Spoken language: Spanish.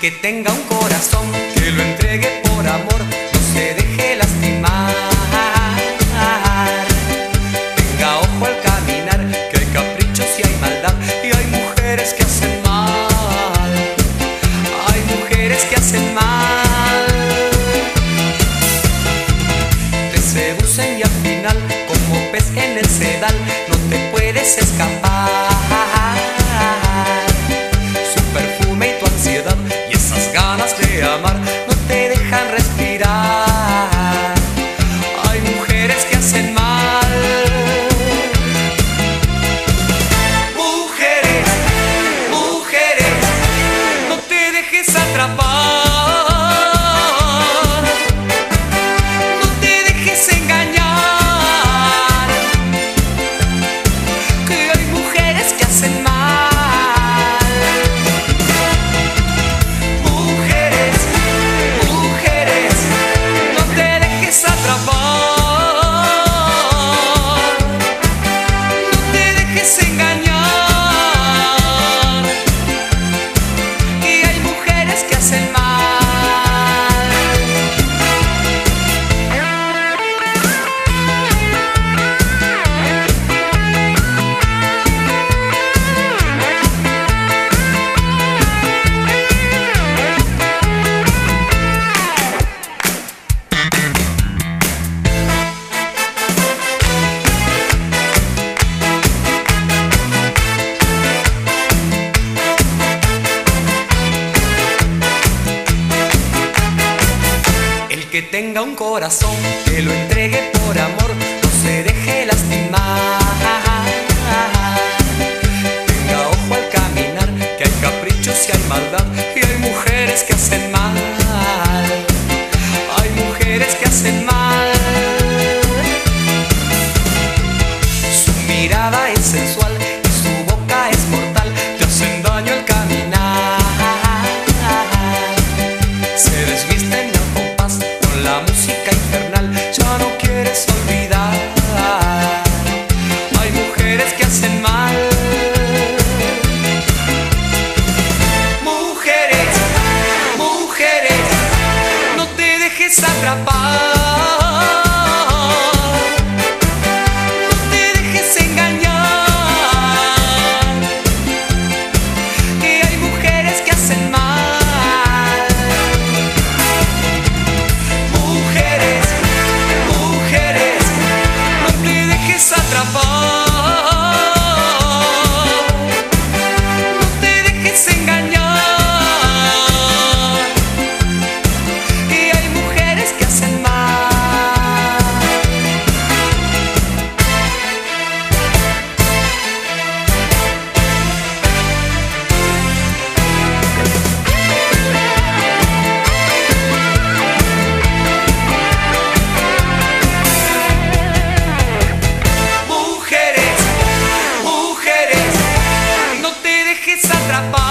que tenga un corazón, que lo entregue por amor, no se deje lastimar. Tenga ojo al caminar, que hay caprichos y hay maldad, y hay mujeres que hacen mal. Hay mujeres que hacen mal. Te seducen y al final, como pez en el sedal, no te puedes escapar. Que tenga un corazón, que lo entregue por amor, no se deje lastimar. Tenga ojo al caminar, que hay caprichos y hay maldad, y hay mujeres que hacen mal. Hay mujeres que hacen mal. Su mirada es sensual I'm I bought.